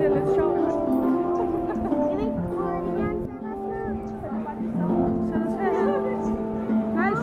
Sen söyle. Hem